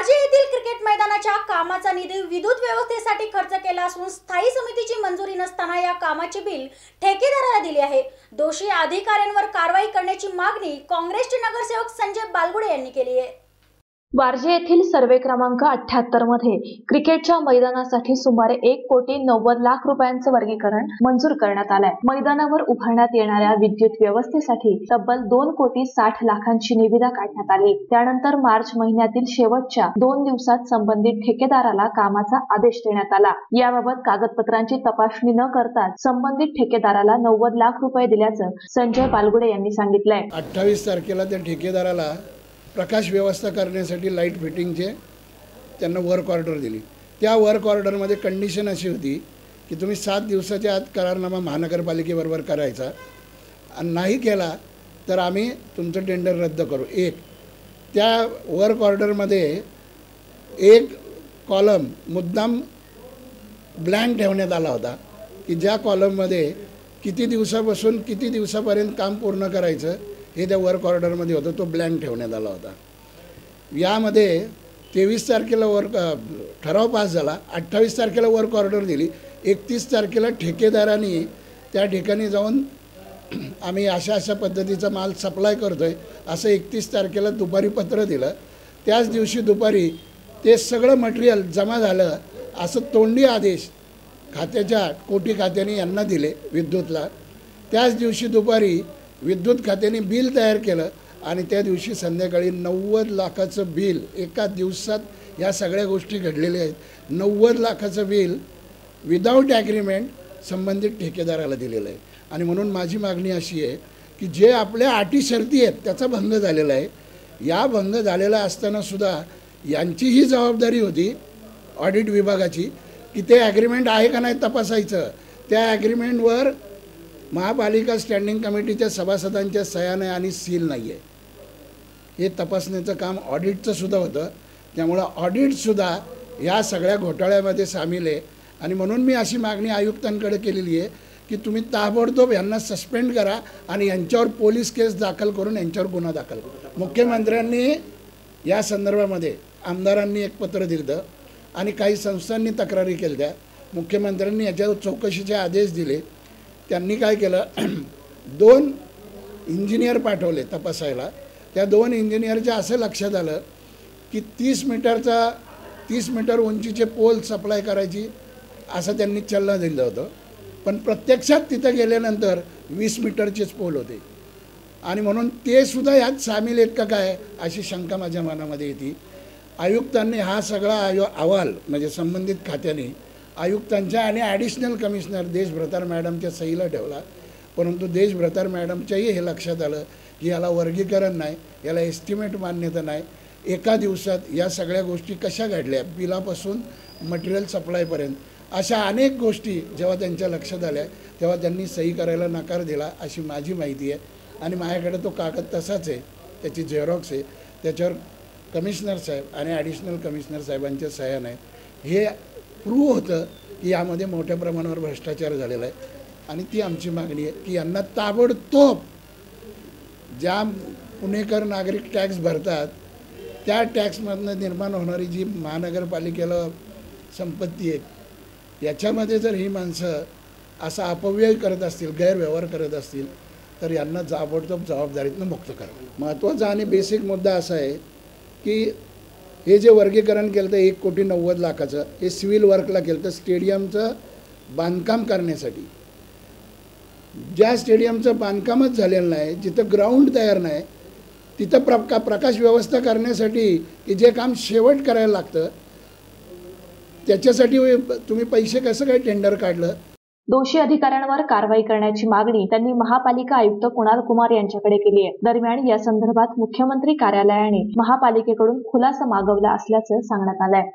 RJ येथील cricket मैदानाच्या कामाचा निधी विद्युत व्यवस्थेसाठी खर्च केला असून स्थायी समितीची मंजुरी नसताना या कामाचे बिल ठेकेदाराला दिले आहे. दोषी अधिकाऱ्यांवर कारवाई करण्याची मागणी काँग्रेसचे नगरसेवक संजय बालगुडे यांनी केली आहे. वारजे येथील सर्वे क्रमांक अठ्याहत्तरमध्ये क्रिकेटच्या मैदानासाठी सुमारे एक कोटी नव्वद लाख रुपयांचं वर्गीकरण मंजूर करण्यात आलंय. मैदानावर उभारण्यात येणाऱ्या विद्युत व्यवस्थेसाठी तब्बल दोन कोटी साठ लाखांची निविदा काढण्यात आली. त्यानंतर मार्च महिन्यातील शेवटच्या दोन दिवसात संबंधित ठेकेदाराला कामाचा आदेश देण्यात आला. याबाबत कागदपत्रांची तपासणी न करता संबंधित ठेकेदाराला नव्वद लाख रुपये दिल्याचं संजय बालगुडे यांनी सांगितलंय. अठ्ठावीस तारखेला त्या ठेकेदाराला प्रकाश व्यवस्था करण्यासाठी लाइट फिटिंगचे त्यांना वर्क ऑर्डर दिली. त्या वर्क ऑर्डरमध्ये कंडिशन अशी होती की तुम्ही सात दिवसाच्या आत करारनामा महानगरपालिकेबरोबर करायचा. आणि नाही केला तर आम्ही तुमचं टेंडर रद्द करू. एक त्या वर्क ऑर्डरमध्ये एक कॉलम मुद्दाम ब्लँक ठेवण्यात आला होता की ज्या कॉलममध्ये किती दिवसापासून किती दिवसापर्यंत काम पूर्ण करायचं हे त्या वर्क ऑर्डरमध्ये होतं तो ब्लँक ठेवण्यात आला होता. यामध्ये तेवीस तारखेला वर्क ठराव पास झाला अठ्ठावीस तारखेला वर्क ऑर्डर दिली एकतीस तारखेला ठेकेदारांनी त्या ठिकाणी जाऊन आम्ही अशा अशा पद्धतीचा माल सप्लाय करतो आहे असं एकतीस तारखेला दुपारी पत्र दिलं. त्याच दिवशी दुपारी ते सगळं मटेरियल जमा झालं असं तोंडी आदेश खात्याच्या कोटी खात्याने यांना दिले विद्युतला. त्याच दिवशी दुपारी विद्युत खात्याने बिल तयार केलं आणि त्या दिवशी संध्याकाळी नव्वद लाखाचं बिल एका दिवसात या सगळ्या गोष्टी घडलेल्या आहेत. नव्वद लाखाचं बिल विदाऊट ॲग्रीमेंट संबंधित ठेकेदाराला दिलेलं आहे. आणि म्हणून माझी मागणी अशी आहे की जे आपल्या अटी शर्ती आहेत त्याचा भंग झालेला आहे. या भंग झालेला असतानासुद्धा यांची ही जबाबदारी होती ऑडिट विभागाची की ते ॲग्रीमेंट आहे का नाही तपासायचं. त्या ॲग्रीमेंटवर महापालिका स्टँडिंग कमिटीच्या सभासदांच्या सह्या आणि सील नाही आहे हे तपासण्याचं काम ऑडिटचं सुद्धा होतं. त्यामुळं ऑडिटसुद्धा या सगळ्या घोटाळ्यामध्ये सामील आहे. आणि म्हणून मी अशी मागणी आयुक्तांकडे केलेली आहे की तुम्ही ताबडतोब यांना सस्पेंड करा आणि यांच्यावर पोलीस केस दाखल करून यांच्यावर गुन्हा दाखल करा. मुख्यमंत्र्यांनी या संदर्भामध्ये आमदारांनी एक पत्र दिलं आणि काही संस्थांनी तक्रारी केल्या. मुख्यमंत्र्यांनी याच्यावर चौकशीचे आदेश दिले. त्यांनी काय केलं? दोन इंजिनियर पाठवले तपासायला. त्या दोन इंजिनियरच्या असं लक्षात आलं की तीस मीटरचा तीस मीटर उंचीचे पोल सप्लाय करायची असं त्यांनी चल्ला दिलं होतं. पण प्रत्यक्षात तिथं गेल्यानंतर वीस मीटरचेच पोल होते. आणि म्हणून ते सुद्धा यात सामील आहेत का काय अशी शंका माझ्या मनामध्ये येते. आयुक्तांनी हा सगळा आयो अहवाल म्हणजे संबंधित खात्याने आयुक्तांच्या आणि ॲडिशनल कमिशनर देशभ्रतार मॅडमच्या सहीला ठेवला. परंतु देशभ्रतार मॅडमच्याही हे लक्षात आलं की याला वर्गीकरण नाही याला एस्टिमेट मान्यता नाही. एका दिवसात या सगळ्या गोष्टी कशा घडल्या? बिलापासून मटेरियल सप्लायपर्यंत अशा अनेक गोष्टी जेव्हा त्यांच्या लक्षात आल्या तेव्हा त्यांनी सही करायला नकार दिला अशी माझी माहिती आहे. आणि माझ्याकडे तो कागद तसाच आहे. त्याची झेरॉक्स आहे. त्याच्यावर कमिशनर साहेब आणि ॲडिशनल कमिशनर साहेबांच्या सह्या नाहीत. हे प्रूव्ह होतं की यामध्ये मोठ्या प्रमाणावर भ्रष्टाचार झालेला आहे. आणि ती आमची मागणी आहे की यांना ताबडतोब ज्या पुणेकर नागरिक टॅक्स भरतात त्या टॅक्समधनं निर्माण होणारी जी महानगरपालिकेला संपत्ती आहे याच्यामध्ये जर ही माणसं असा अपव्यय करत असतील गैरव्यवहार करत असतील तर यांना ताबडतोब जबाबदारीतनं मुक्त करा. महत्त्वाचा आणि बेसिक मुद्दा असा आहे की हे जे वर्गीकरण केलं तर एक कोटी नव्वद लाखाचं हे सिव्हिल वर्कला केलं तर स्टेडियमचं बांधकाम करण्यासाठी. ज्या स्टेडियमचं बांधकामच झालेलं नाही जिथं ग्राउंड तयार नाही तिथं प्रका प्रकाश व्यवस्था करण्यासाठी की जे काम शेवट करायला लागतं त्याच्यासाठी तुम्ही पैसे कसं काय टेंडर काढलं? दोषी अधिकाऱ्यांवर कारवाई करण्याची मागणी त्यांनी महापालिका आयुक्त कुणाल कुमार यांच्याकडे केली आहे. दरम्यान या संदर्भात मुख्यमंत्री कार्यालयाने महापालिकेकडून खुलासा मागवला असल्याचं सांगण्यात आलंय.